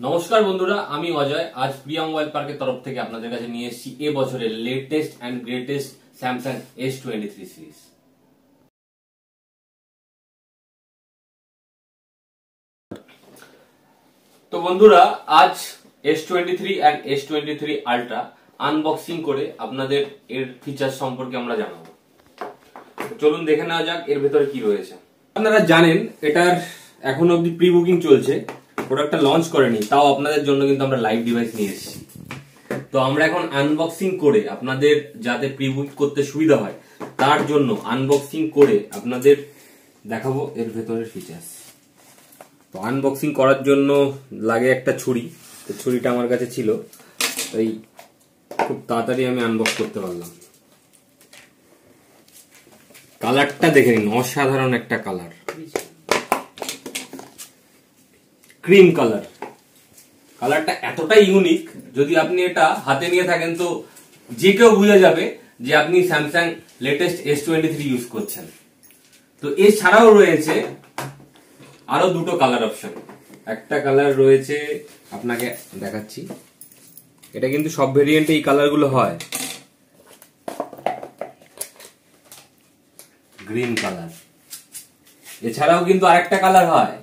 নমস্কার বন্ধুরা, আমি অজয়। আজ প্রিয়া মোবাইল পার্কের তরফ থেকে আপনাদের কাছে নিয়ে এসেছি এ বছরের latest and greatest Samsung S twenty three series তো বন্ধুরা, আজ S twenty three and S twenty three ultra unboxing করে আপনাদের এর ফিচার সম্পর্কে আমরা জানাব। চলুন দেখে নেওয়া যাক এর ভেতরে কি রয়েছে। আপনারা জানেন, এটার এখন অবধি প্রি বুকিং চলছে। প্রোডাক্টটা লঞ্চ করেনি, তাও আপনাদের জন্য কিন্তু আমরা লাইভ ডিভাইস নিয়ে এসেছি। তো আমরা এখন আনবক্সিং করে আপনাদের যাতে প্রি করতে সুবিধা হয়, তার জন্য আনবক্সিং করে আপনাদের দেখাবো এর ভেতরের ফিচার্স তো আনবক্সিং করার জন্য লাগে একটা ছুরি, তো ছুরিটা আমার কাছে ছিল, তাই খুব তাড়াতাড়ি আমি আনবক্স করতে পারলাম। কালারটা দেখে নিন, অসাধারণ একটা কালার ক্রিম কালার। কালারটা এতটাই ইউনিক যদি আপনি এটা হাতে নিয়ে থাকেন তো যে কেউ বুঝে যাবে যে আপনি Samsung latest S twenty three use করছেন। তো এছাড়াও রয়েছে আরও দুটো কালার অপশন একটা কালার রয়েছে, আপনাকে দেখাচ্ছি। এটা কিন্তু সব ভেরিয়েন্টে এই কালারগুলো হয়। গ্রিন কালার এছাড়াও কিন্তু আরেকটা কালার হয়।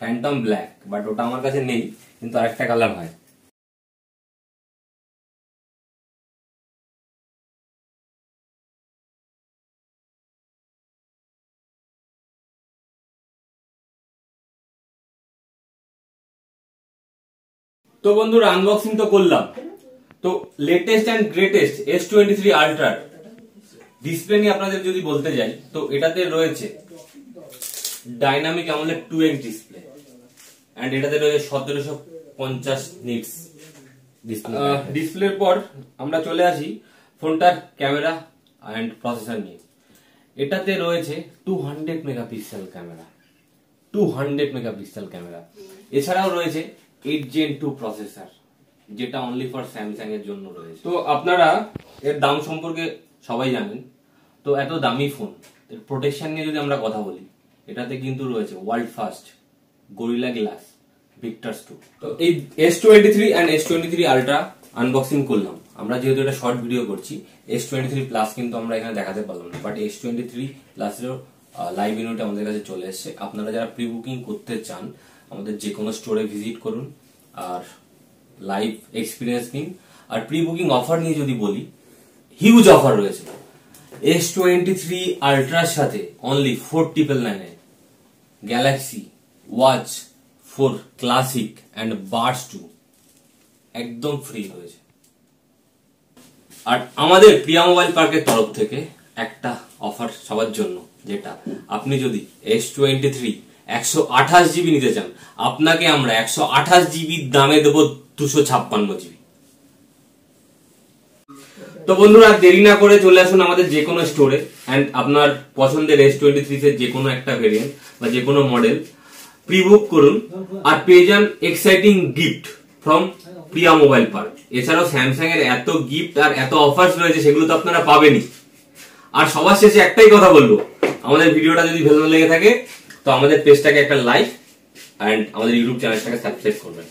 ফ্যান্টম ব্ল্যাক বাট ওটা আমার কাছে নেই, কিন্তু আরেকটা কালার হয়। তো বন্ধুরা আনবক্সিং তো করলাম। তো latest and greatest S twenty three আলট্রার display নিয়ে আপনাদের যদি বলতে যাই, তো এটাতে রয়েছে dynamic AMOLED two X display and এটাতে রয়েছে সতেরোশো পঞ্চাশ নিটস ডিসপ্লের পর আমরা চলে আসি ফোনটার ক্যামেরা অ্যান্ড প্রসেসর নিয়ে। এটাতে রয়েছে two hundred megapixel camera two hundred megapixel camera এছাড়াও রয়েছে এইট জেন টু প্রসেসর যেটা অনলি ফর স্যামসাং এর জন্য রয়েছে। তো আপনারা এর দাম সম্পর্কে সবাই জানেন। তো এত দামি ফোন এর প্রোটেকশন নিয়ে যদি আমরা কথা বলি এটাতে কিন্তু রয়েছে world first Gorilla Glass Victus two তো এই S twenty three and S twenty three ultra unboxing করলাম। আমরা যেহেতু এটা শর্ট ভিডিও করছি এস টোয়েন্টি থ্রি প্লাস কিন্তু আমরা এখানে দেখাতে পারলাম না। বাট এস টোয়েন্টি থ্রি প্লাসেরও লাইভ ইউনিট আমাদের কাছে চলে এসছে। আপনারা যারা প্রি বুকিং করতে চান, আমাদের যে কোনো স্টোরে ভিজিট করুন আর লাইভ এক্সপিরিয়েন্স নিন। আর প্রি বুকিং অফার নিয়ে যদি বলি হিউজ অফার রয়েছে। এস টোয়েন্টি থ্রি আলট্রার সাথে অনলি ফোর ট্রিপল নাইনে Galaxy Watch four classic and Buds two. একদম ফ্রি রয়েছে। আর আমাদের প্রিয়া মোবাইল পার্কের তরফ থেকে একটা অফার সবার জন্য, যেটা আপনি যদি এস টোয়েন্টি থ্রি একশো আঠাশ জিবি নিতে চান, আপনাকে আমরা একশো আঠাশ জিবির দামে দেবো দুশো ছাপ্পান্ন জিবি তো বন্ধুরা দেরি না করে চলে আসুন আমাদের যে কোনো স্টোরে অ্যান্ড আপনার পছন্দের এস টোয়েন্টি থ্রি যে কোনো একটা ভেরিয়েন্ট বা যে কোনো মডেল প্রি বুক করুন আর পেয়ে যান exciting gift from Priya mobile park এছাড়াও স্যামসাং এর এত গিফট আর এত অফার্স রয়েছে, সেগুলো তো আপনারা পাবেনই। আর সবার শেষে একটাই কথা বলব, আমাদের ভিডিওটা যদি ভালো লেগে থাকে, তো আমাদের পেজটাকে একটা লাইক অ্যান্ড আমাদের ইউটিউব চ্যানেলটাকে সাবস্ক্রাইব করবেন।